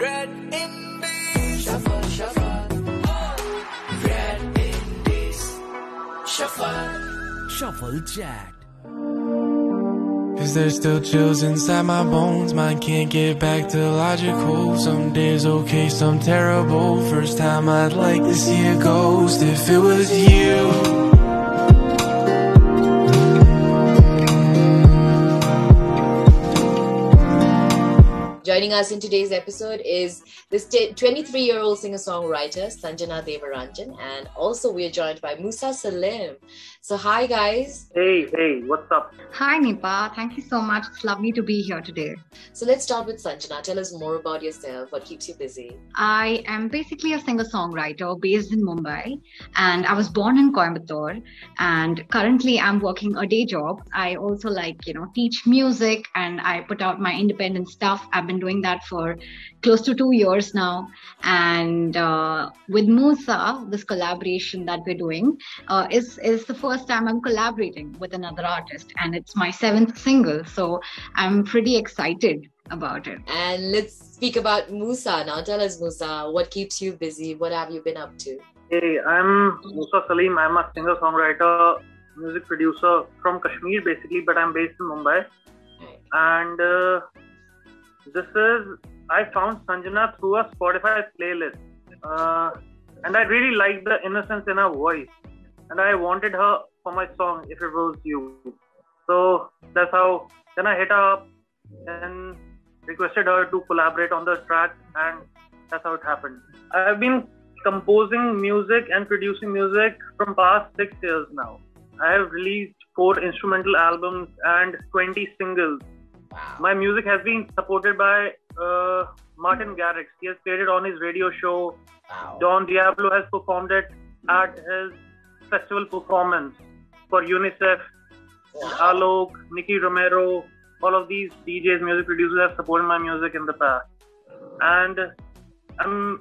Red Indies. Shuffle, shuffle. Red Indies. Shuffle. Shuffle chat. Is there still chills inside my bones? Mine can't get back to logical. Some days okay, some terrible. First time I'd like to see a ghost if it was you. Joining us in today's episode is this 23 year old singer songwriter, Sanjana Devranjan, and also we are joined by Moosa Saleem. So, hi guys. Hey, hey, what's up? Hi, Nipa. Thank you so much. It's lovely to be here today. So, let's start with Sanjana. Tell us more about yourself. What keeps you busy? I am basically a singer songwriter based in Mumbai, and I was born in Coimbatore. And currently, I'm working a day job. I also like, you know, teach music and I put out my independent stuff. I've been doing that for close to two years now. And uh, with Moosa, this collaboration that we're doing uh, is, is the first time I'm collaborating with another artist. And it's my seventh single. So I'm pretty excited about it. And let's speak about Moosa now. Tell us, Moosa, what keeps you busy? What have you been up to? Hey, I'm Moosa Saleem. I'm a singer songwriter, music producer from Kashmir basically, but I'm based in Mumbai. And uh, this is I found Sanjana through a Spotify playlist, uh, and I really liked the innocence in her voice, and I wanted her for my song "If It Was You." So that's how. Then I hit her up and requested her to collaborate on the track, and that's how it happened. I've been composing music and producing music from past six years now. I have released four instrumental albums and 20 singles Wow. my music has been supported by uh, Martin Garrix. He has played it on his radio show. Wow. Don Diablo has performed it at his festival performance for UNICEF. Alok, Nicky Romero, all of these DJs, music producers have supported my music in the past. And I'm,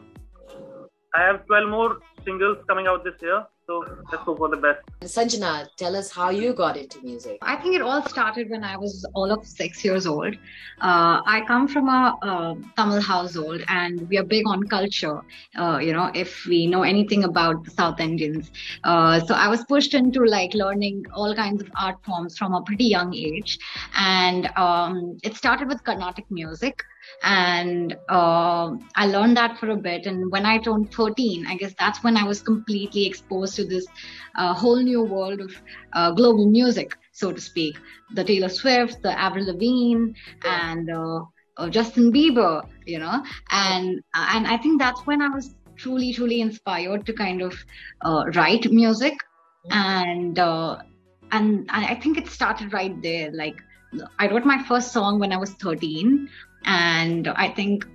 I have 12 more singles coming out this year. So let's hope for the best. Sanjana, tell us how you got into music. I think it all started when I was all of six years old. Uh, I come from a Tamil household, and we are big on culture. Uh, you know, if we know anything about the South Indians, uh, so I was pushed into like learning all kinds of art forms from a pretty young age, and um, it started with Carnatic music and uh, I learned that for a bit. And when I turned 13, I guess that's when I was completely exposed to this uh, whole new world of uh, global music, so to speak. The Taylor Swift, the Avril Lavigne, and uh, uh, Justin Bieber, you know, and and I think that's when I was truly, truly inspired to kind of uh, write music, and and I think it started right there, like. I wrote my first song when I was 13, and I think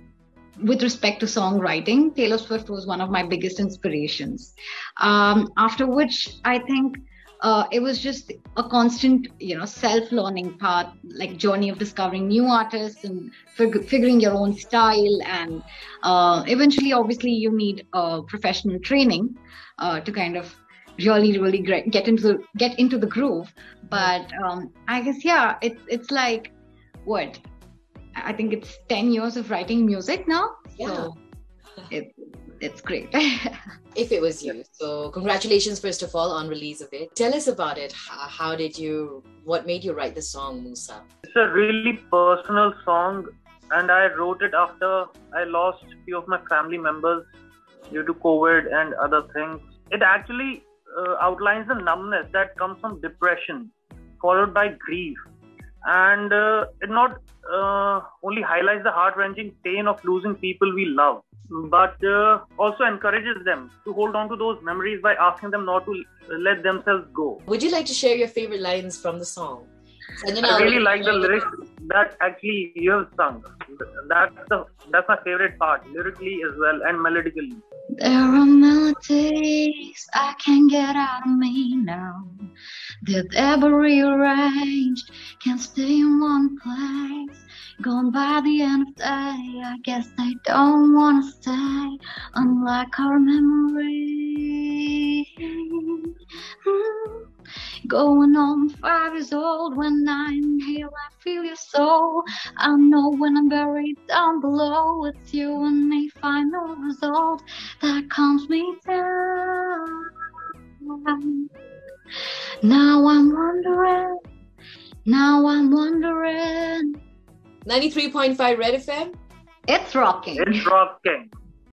with respect to songwriting, Taylor Swift was one of my biggest inspirations. Um, after which, I think uh, it was just a constant, you know, self-learning path, like journey of discovering new artists and fig- figuring your own style. And uh, eventually, obviously, you need uh, professional training uh, to kind of really, really get into the, get into the groove. But um, I guess yeah, it, it's like what I think it's 10 years of writing music now. Yeah. So it, it's great. if it was you. So congratulations, first of all, on release of it. Tell us about it. How, how did you, what made you write the song, Moosa? It's a really personal song and I wrote it after I lost a few of my family members due to COVID and other things. It actually uh, outlines the numbness that comes from depression followed by grief and uh, it not uh, only highlights the heart-wrenching pain of losing people we love but uh, also encourages them to hold on to those memories by asking them not to let themselves go would you like to share your favorite lines from the song I really like the lyrics that actually you have sung. That's the that's my favorite part, lyrically as well and melodically. There are melodies I can't get out of me now. That ever rearranged, can't stay in one place. Gone by the end of day, I guess they don't wanna stay. Unlike our memories. Mm. Going on five years old. When I inhale, feel your soul. I know when I'm buried down below, it's you and me, final result that calms me down. Now I'm wondering, now I'm wondering. 93.5 Red FM. It's rocking. It's rocking.